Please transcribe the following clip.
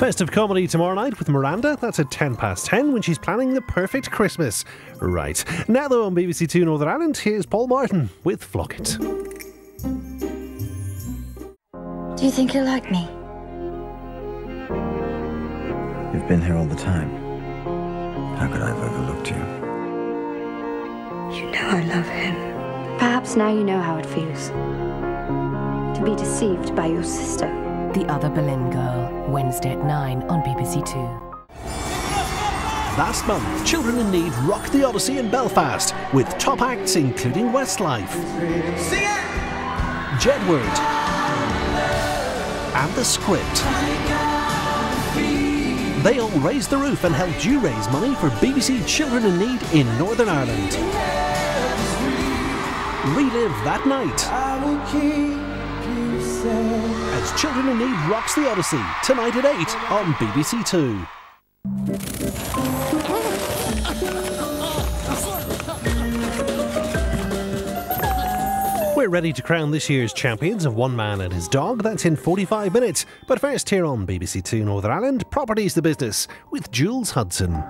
Best of comedy tomorrow night with Miranda. That's at 10 past 10 when she's planning the perfect Christmas. Right. Now, though, on BBC Two Northern Ireland, here's Paul Martin with Flog It. Do you think you like me? You've been here all the time. How could I have overlooked you? You know I love him. Perhaps now you know how it feels to be deceived by your sister. The Other Boleyn Girl, Wednesday at 9 on BBC Two. Last month, Children in Need rocked the Odyssey in Belfast with top acts including Westlife, Jedward, and The Script. They all raised the roof and helped you raise money for BBC Children in Need in Northern Ireland. Relive that night as Children in Need rocks the Odyssey tonight at 8 on BBC Two. We're ready to crown this year's champions of One Man and His Dog. That's in 45 minutes. But first, here on BBC Two Northern Ireland, Properties the Business with Jules Hudson.